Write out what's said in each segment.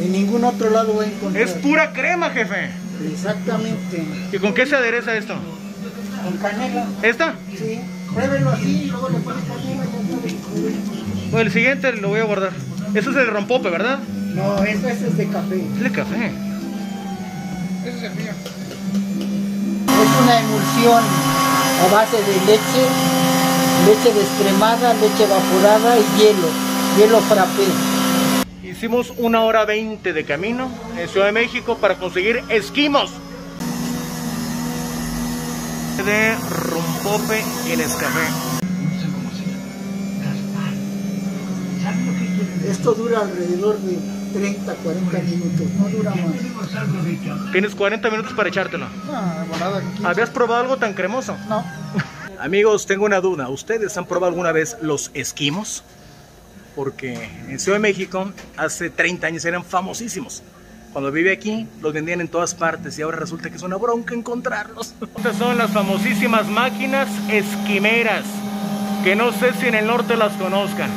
En ningún otro lado va a encontrar. Es pura crema, jefe. Exactamente. ¿Y con qué se adereza esto? Con canela. ¿Esta? Sí. Pruébelo así y luego le pones canela. y ya sabe. Bueno, el siguiente lo voy a guardar. Eso es el rompope, ¿verdad? No, ese es de café. Es de café. Ese es el mío. Es una emulsión a base de leche, leche descremada, leche evaporada y hielo. Hielo frappé. Hicimos una hora veinte de camino en Ciudad de México para conseguir esquimos de rompope y Nescafé. Esto dura alrededor de 30, 40 minutos, no dura más. Tienes 40 minutos para echártelo. Ah. ¿Habías probado algo tan cremoso? No. Amigos, tengo una duda. ¿Ustedes han probado alguna vez los esquimos? Porque en Ciudad de México hace 30 años eran famosísimos. Cuando vive aquí, los vendían en todas partes y ahora resulta que es una bronca encontrarlos. Estas son las famosísimas máquinas esquimeras, que no sé si en el norte las conozcan.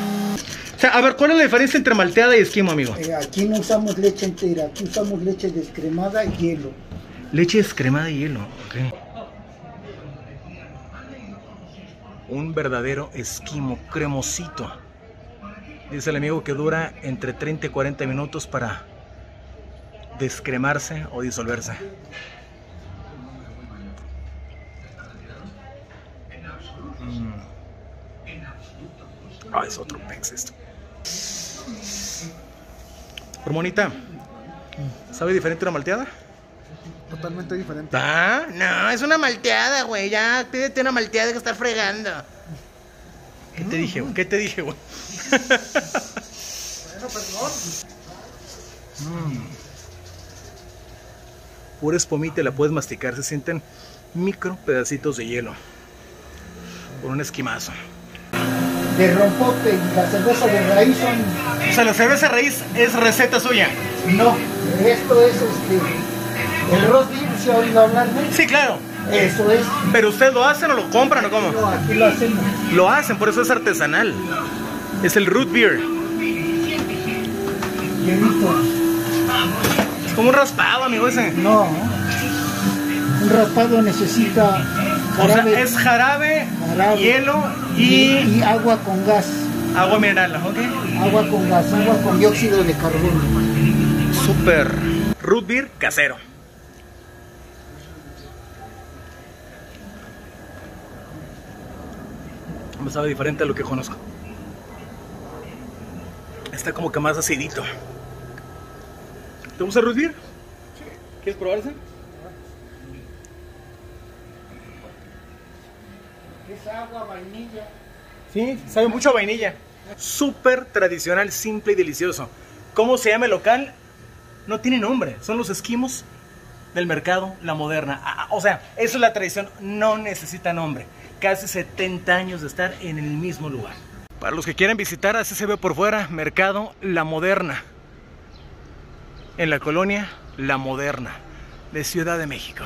O sea, a ver, ¿cuál es la diferencia entre malteada y esquimo, amigo? Eh, aquí no usamos leche entera, aquí usamos leche descremada y hielo. Leche descremada y hielo, ok. Un verdadero esquimo cremosito. Dice el amigo que dura entre 30 y 40 minutos para descremarse o disolverse. Mm. Ah, es otro pex esto. Hormonita, ¿sabe diferente una malteada? Totalmente diferente. Ah, no, es una malteada, güey. Ya, pídete una malteada que estar fregando. ¿Qué te dije, güey? ¿Qué te dije, güey? Bueno, perdón. Pura espumita la puedes masticar. Se sienten micro pedacitos de hielo. Por un esquimazo. De rompope y la cerveza de raíz son... O sea, la cerveza raíz es receta suya. No, esto es este... El roast beer, ¿se ha oído hablar de Sí, claro. Eso es. Pero ustedes lo hacen o lo compran o cómo? No, aquí lo hacemos. Lo hacen, por eso es artesanal. Es el root beer. Hielito. Es como un raspado, amigo ese. No. Un raspado necesita O sea, jarabe, es jarabe, Jarabe. hielo y, y y agua con gas. agua mineral, ¿ok? Agua con gas, agua con dióxido de carbono. Super root beer casero. Me sabe diferente a lo que conozco. Está como que más acidito. ¿Te gusta el root beer? ¿Quieres probarse? Es agua, vainilla. Sí, sabe mucho a vainilla. Súper tradicional, simple y delicioso. ¿Cómo se llama el local? No tiene nombre. Son los esquimos del mercado La Moderna. Ah, o sea, eso es la tradición. No necesita nombre. Casi 70 años de estar en el mismo lugar. Para los que quieran visitar, así se ve por fuera, Mercado La Moderna. En la colonia La Moderna de Ciudad de México.